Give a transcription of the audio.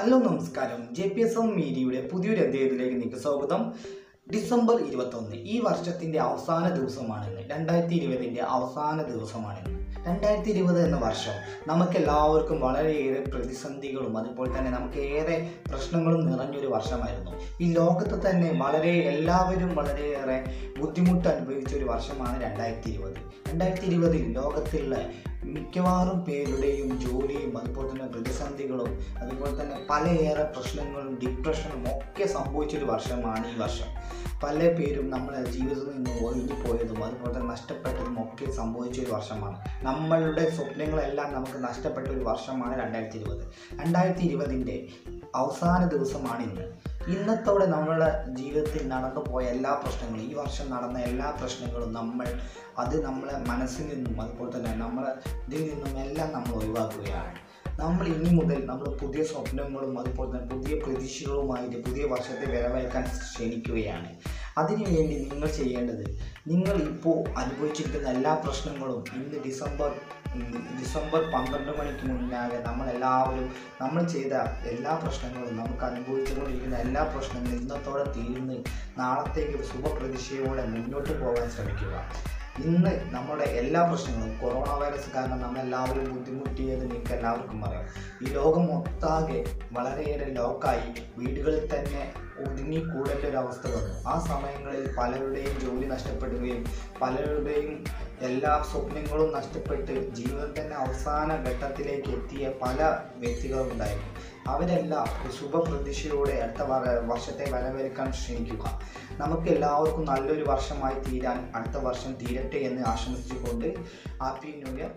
Hello നമസ്കാരം. J P S M മീഡിയയുടെ പുതിയൊരു അധ്യായത്തിലേക്ക് നിങ്ങൾക്ക് സ്വാഗതം. ഡിസംബർ ഇരുപത്തൊന്ന് ഈ വർഷത്തിന്റെ അവസാന ദിവസമാണിന്ന് രണ്ടായിരത്തി ഇരുപതിന്റെ അവസാന ദിവസമാണിന്ന് രണ്ടായിരത്തി ഇരുപത് എന്ന വർഷം നമുക്കെല്ലാവർക്കും വളരെയേറെ പ്രതിസന്ധികളും അതുപോലെ തന്നെ നമുക്ക് ഏറെ പ്രശ്നങ്ങളും നിറഞ്ഞൊരു വർഷമായിരുന്നു. ഈ ലോകത്ത് തന്നെ വളരെ എല്ലാവരും വളരെയേറെ ബുദ്ധിമുട്ട് അനുഭവിച്ച ഒരു വർഷമാണ് രണ്ടായിരത്തി ഇരുപത് രണ്ടായിരത്തി ഇരുപതിൽ ലോകത്തിലുള്ള മിക്കവാറും പേരുടെയും ജോലിയും അതുപോലെ തന്നെ പ്രതിസന്ധികളും അതുപോലെ തന്നെ പലയേറെ പ്രശ്നങ്ങളും ഡിപ്രഷനും ഒക്കെ സംഭവിച്ചൊരു വർഷമാണ് ഈ വർഷം. പല പേരും നമ്മളെ ജീവിതത്തിൽ നിന്ന് ഒഴിഞ്ഞു പോയതും അതുപോലെ തന്നെ നഷ്ടപ്പെട്ടതും ഒക്കെ സംഭവിച്ച ഒരു വർഷമാണ്. നമ്മളുടെ സ്വപ്നങ്ങളെല്ലാം നമുക്ക് നഷ്ടപ്പെട്ട ഒരു വർഷമാണ് രണ്ടായിരത്തി ഇരുപത് രണ്ടായിരത്തി ഇരുപതിന്റെ അവസാന ദിവസമാണ് ഇന്ന്. ഇന്നത്തോടെ നമ്മുടെ ജീവിതത്തിൽ നടന്നു പോയ എല്ലാ പ്രശ്നങ്ങളും ഈ വർഷം നടന്ന എല്ലാ പ്രശ്നങ്ങളും നമ്മൾ അത് നമ്മളെ മനസ്സിൽ നിന്നും അതുപോലെ തന്നെ നമ്മളെ ഇതിൽ നിന്നും എല്ലാം നമ്മൾ ഒഴിവാക്കുകയാണ്. നമ്മൾ ഇനി മുതൽ നമ്മൾ പുതിയ സ്വപ്നങ്ങളും അതുപോലെ തന്നെ പുതിയ പ്രതീക്ഷകളുമായിട്ട് പുതിയ വർഷത്തെ വരവേൽക്കാൻ ക്ഷണിക്കുകയാണ് അതിനുവേണ്ടി നിങ്ങൾ ചെയ്യേണ്ടത് നിങ്ങൾ ഇപ്പോൾ അനുഭവിച്ചിരിക്കുന്ന എല്ലാ പ്രശ്നങ്ങളും ഇന്ന് ഡിസംബർ ഡിസംബർ പന്ത്രണ്ട് മണിക്ക് മുന്നാകെ നമ്മളെല്ലാവരും നമ്മൾ ചെയ്ത എല്ലാ പ്രശ്നങ്ങളും നമുക്ക് അനുഭവിച്ചുകൊണ്ടിരിക്കുന്ന എല്ലാ പ്രശ്നങ്ങളും ഇന്നത്തോടെ തീർന്ന് നാളത്തേക്ക് ഒരു ശുഭപ്രതീക്ഷയോടെ മുന്നോട്ട് പോകാൻ ശ്രമിക്കുക. ഇന്ന് നമ്മുടെ എല്ലാ പ്രശ്നങ്ങളും കൊറോണ വൈറസ് കാരണം നമ്മളെല്ലാവരും ബുദ്ധിമുട്ടിയത് നിങ്ങൾക്ക് എല്ലാവർക്കും അറിയാം. ഈ ലോകം മൊത്താകെ വളരെയേറെ ലോക്കായി വീടുകളിൽ തന്നെ ഒതുങ്ങിക്കൂടേണ്ട ഒരു അവസ്ഥ വന്നു. ആ സമയങ്ങളിൽ പലരുടെയും ജോലി നഷ്ടപ്പെടുകയും പലരുടെയും എല്ലാ സ്വപ്നങ്ങളും നഷ്ടപ്പെട്ട് ജീവിതത്തിന്റെ അവസാന ഘട്ടത്തിലേക്ക് എത്തിയ പല വ്യക്തികളും ഉണ്ടായിരുന്നു. അവരെല്ലാം ഒരു ശുഭപ്രതീക്ഷയോടെ അടുത്ത വർഷത്തെ വരവേൽക്കാൻ ശ്രമിക്കുക. നമുക്ക് എല്ലാവർക്കും നല്ലൊരു വർഷമായി തീരാൻ അടുത്ത വർഷം തീരട്ടെ എന്ന് ആശംസിച്ചുകൊണ്ട് ഹാപ്പി ന്യൂ ഇയർ.